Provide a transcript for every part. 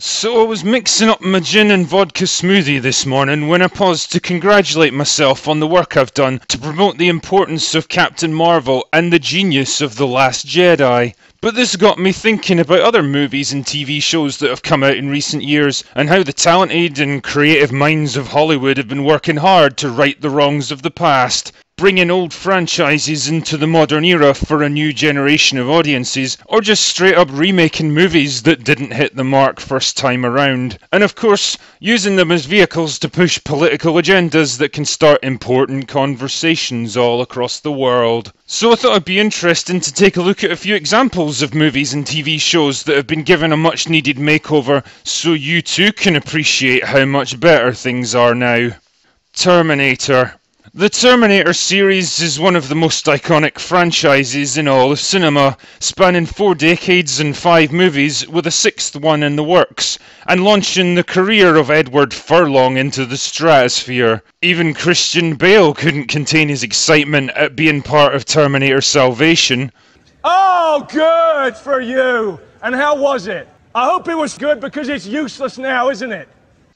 So I was mixing up my gin and vodka smoothie this morning when I paused to congratulate myself on the work I've done to promote the importance of Captain Marvel and the genius of The Last Jedi. But this got me thinking about other movies and TV shows that have come out in recent years and how the talented and creative minds of Hollywood have been working hard to right the wrongs of the past bringing old franchises into the modern era for a new generation of audiences, or just straight up remaking movies that didn't hit the mark first time around. And of course, using them as vehicles to push political agendas that can start important conversations all across the world. So I thought it'd be interesting to take a look at a few examples of movies and TV shows that have been given a much needed makeover so you too can appreciate how much better things are now. Terminator. The Terminator series is one of the most iconic franchises in all of cinema, spanning four decades and five movies, with a sixth one in the works, and launching the career of Edward Furlong into the stratosphere. Even Christian Bale couldn't contain his excitement at being part of Terminator Salvation. Oh, good for you! And how was it? I hope it was good because it's useless now, isn't it?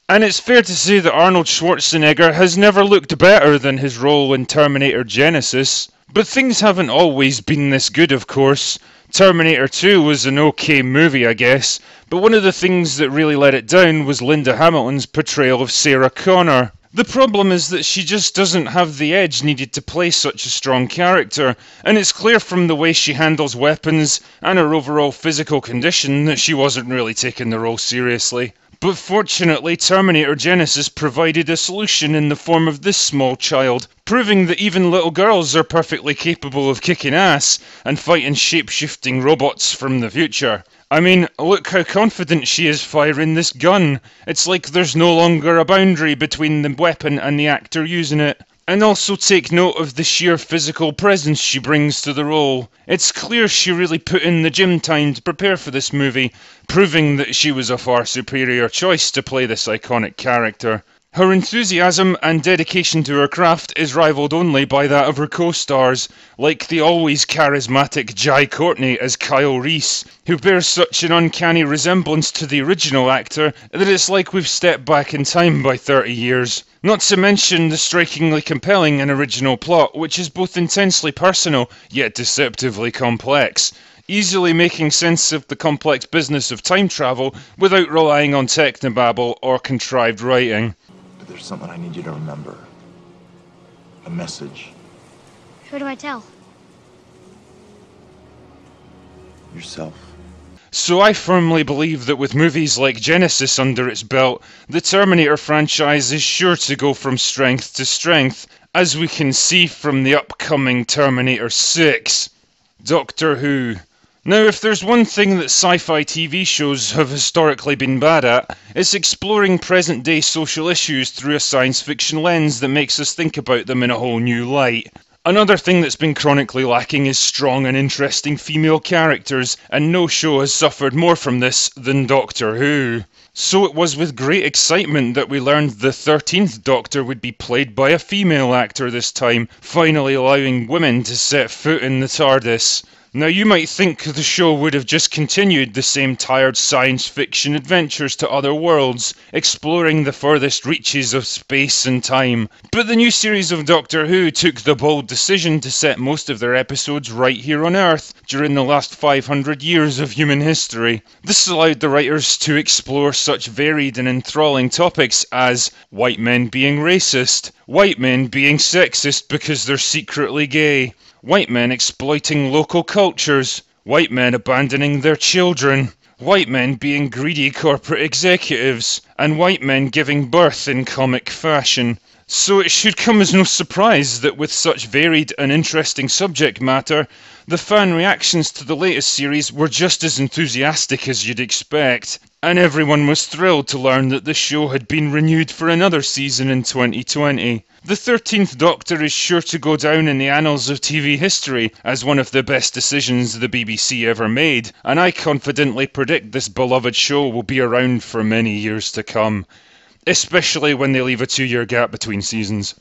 And it's fair to say that Arnold Schwarzenegger has never looked better than his role in Terminator Genisys. But things haven't always been this good, of course. Terminator 2 was an okay movie, I guess, but one of the things that really let it down was Linda Hamilton's portrayal of Sarah Connor. The problem is that she just doesn't have the edge needed to play such a strong character, and it's clear from the way she handles weapons and her overall physical condition that she wasn't really taking the role seriously. But fortunately, Terminator Genisys provided a solution in the form of this small child, proving that even little girls are perfectly capable of kicking ass and fighting shape shifting robots from the future. I mean, look how confident she is firing this gun. It's like there's no longer a boundary between the weapon and the actor using it. And also take note of the sheer physical presence she brings to the role. It's clear she really put in the gym time to prepare for this movie, proving that she was a far superior choice to play this iconic character. Her enthusiasm and dedication to her craft is rivaled only by that of her co-stars, like the always charismatic Jai Courtney as Kyle Reese, who bears such an uncanny resemblance to the original actor that it's like we've stepped back in time by 30 years. Not to mention the strikingly compelling and original plot, which is both intensely personal yet deceptively complex, easily making sense of the complex business of time travel without relying on technobabble or contrived writing. But there's something I need you to remember. A message. Who do I tell? Yourself. So I firmly believe that with movies like Genisys under its belt, the Terminator franchise is sure to go from strength to strength, as we can see from the upcoming Terminator 6. Doctor Who. Now, if there's one thing that sci fi TV shows have historically been bad at, it's exploring present day social issues through a science fiction lens that makes us think about them in a whole new light. Another thing that's been chronically lacking is strong and interesting female characters, and no show has suffered more from this than Doctor Who. So it was with great excitement that we learned the 13th Doctor would be played by a female actor this time, finally allowing women to set foot in the TARDIS. Now, you might think the show would have just continued the same tired science fiction adventures to other worlds, exploring the furthest reaches of space and time. But the new series of Doctor Who took the bold decision to set most of their episodes right here on Earth during the last 500 years of human history. This allowed the writers to explore such varied and enthralling topics as white men being racist, white men being sexist because they're secretly gay, white men exploiting local cultures, white men abandoning their children, white men being greedy corporate executives, and white men giving birth in comic fashion. So it should come as no surprise that with such varied and interesting subject matter, the fan reactions to the latest series were just as enthusiastic as you'd expect, and everyone was thrilled to learn that the show had been renewed for another season in 2020. The 13th Doctor is sure to go down in the annals of TV history as one of the best decisions the BBC ever made, and I confidently predict this beloved show will be around for many years to come, especially when they leave a two year gap between seasons.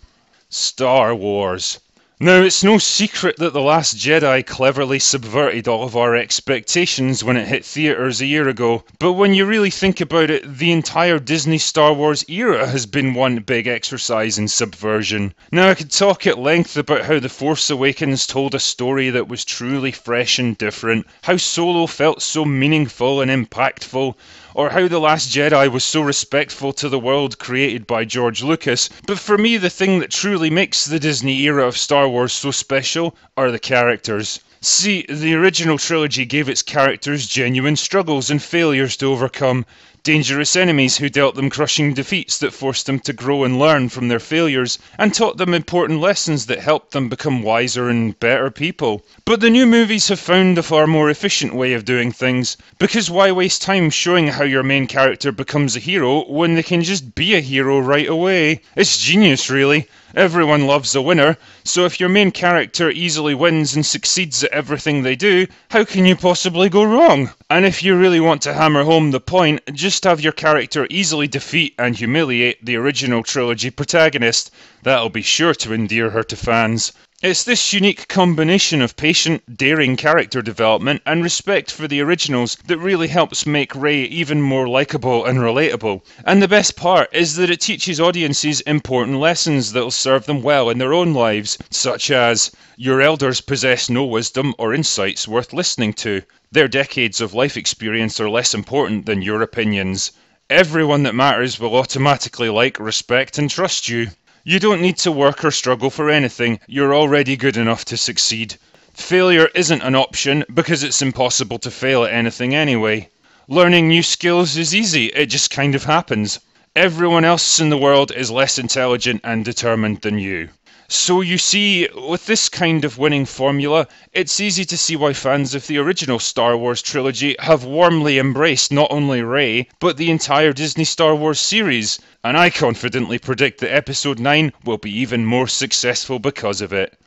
Star Wars. Now, it's no secret that The Last Jedi cleverly subverted all of our expectations when it hit theatres a year ago, but when you really think about it, the entire Disney Star Wars era has been one big exercise in subversion. Now, I could talk at length about how The Force Awakens told a story that was truly fresh and different, how Solo felt so meaningful and impactful, or how The Last Jedi was so respectful to the world created by George Lucas, but for me, the thing that truly makes the Disney era of Star Wars so special are the characters. See, the original trilogy gave its characters genuine struggles and failures to overcome, dangerous enemies who dealt them crushing defeats that forced them to grow and learn from their failures, and taught them important lessons that helped them become wiser and better people. But the new movies have found a far more efficient way of doing things, because why waste time showing how your main character becomes a hero when they can just be a hero right away? It's genius, really. Everyone loves a winner, so if your main character easily wins and succeeds at everything they do, how can you possibly go wrong? And if you really want to hammer home the point, just have your character easily defeat and humiliate the original trilogy protagonist. That'll be sure to endear her to fans. It's this unique combination of patient, daring character development and respect for the originals that really helps make Rey even more likable and relatable. And the best part is that it teaches audiences important lessons that'll serve them well in their own lives, such as your elders possess no wisdom or insights worth listening to. Their decades of life experience are less important than your opinions. Everyone that matters will automatically like, respect, and trust you. You don't need to work or struggle for anything, you're already good enough to succeed. Failure isn't an option because it's impossible to fail at anything anyway. Learning new skills is easy, it just kind of happens. Everyone else in the world is less intelligent and determined than you. So you see, with this kind of winning formula, it's easy to see why fans of the original Star Wars trilogy have warmly embraced not only Rey, but the entire Disney Star Wars series, and I confidently predict that Episode 9 will be even more successful because of it.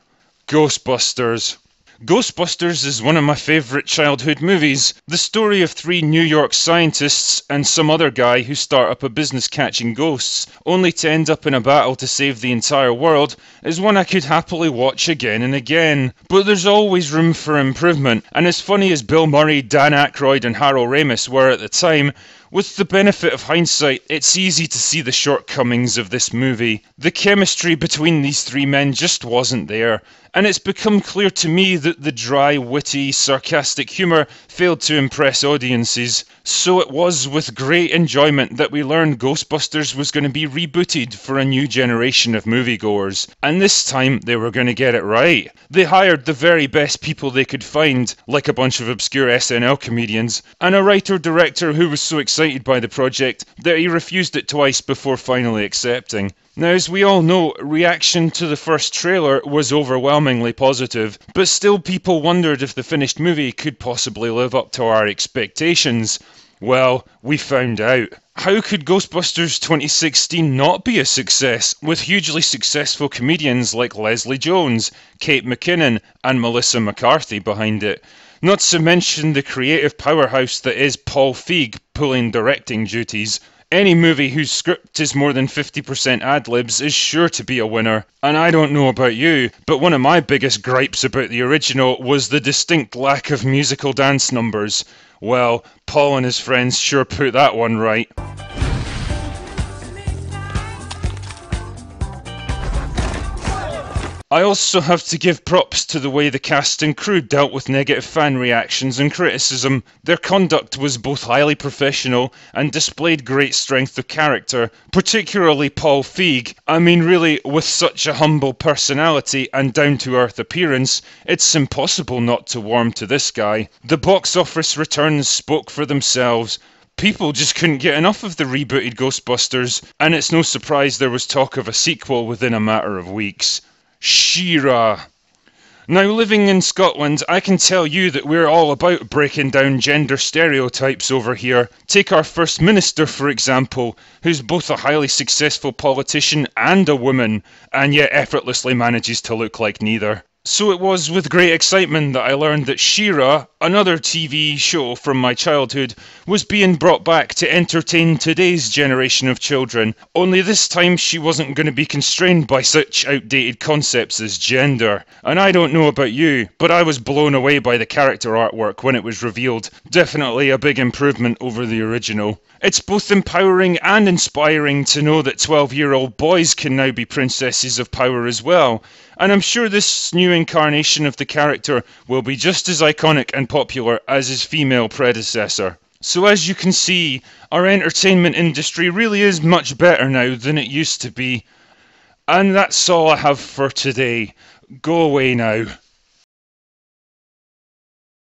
Ghostbusters. Ghostbusters is one of my favourite childhood movies. The story of three New York scientists and some other guy who start up a business catching ghosts, only to end up in a battle to save the entire world, is one I could happily watch again and again. But there's always room for improvement, and as funny as Bill Murray, Dan Aykroyd, and Harold Ramis were at the time, with the benefit of hindsight, it's easy to see the shortcomings of this movie. The chemistry between these three men just wasn't there and it's become clear to me that the dry, witty, sarcastic humour failed to impress audiences. So it was with great enjoyment that we learned Ghostbusters was going to be rebooted for a new generation of moviegoers, and this time they were going to get it right. They hired the very best people they could find, like a bunch of obscure SNL comedians, and a writer director who was so excited by the project that he refused it twice before finally accepting. Now, as we all know, reaction to the first trailer was overwhelmingly positive, but still people wondered if the finished movie could possibly live up to our expectations. Well, we found out. How could Ghostbusters 2016 not be a success, with hugely successful comedians like Leslie Jones, Kate McKinnon, and Melissa McCarthy behind it? Not to mention the creative powerhouse that is Paul Feig pulling directing duties. Any movie whose script is more than 50% ad libs is sure to be a winner. And I don't know about you, but one of my biggest gripes about the original was the distinct lack of musical dance numbers. Well, Paul and his friends sure put that one right. I also have to give props to the way the cast and crew dealt with negative fan reactions and criticism. Their conduct was both highly professional and displayed great strength of character, particularly Paul Feig. I mean, really, with such a humble personality and down to earth appearance, it's impossible not to warm to this guy. The box office returns spoke for themselves. People just couldn't get enough of the rebooted Ghostbusters, and it's no surprise there was talk of a sequel within a matter of weeks. She-Ra. Now, living in Scotland, I can tell you that we're all about breaking down gender stereotypes over here. Take our First Minister, for example, who's both a highly successful politician and a woman, and yet effortlessly manages to look like neither. So it was with great excitement that I learned that She-Ra, another TV show from my childhood, was being brought back to entertain today's generation of children, only this time she wasn't going to be constrained by such outdated concepts as gender. And I don't know about you, but I was blown away by the character artwork when it was revealed. Definitely a big improvement over the original. It's both empowering and inspiring to know that 12 year old boys can now be princesses of power as well and I'm sure this new incarnation of the character will be just as iconic and popular as his female predecessor. So, as you can see, our entertainment industry really is much better now than it used to be. And that's all I have for today. Go away now.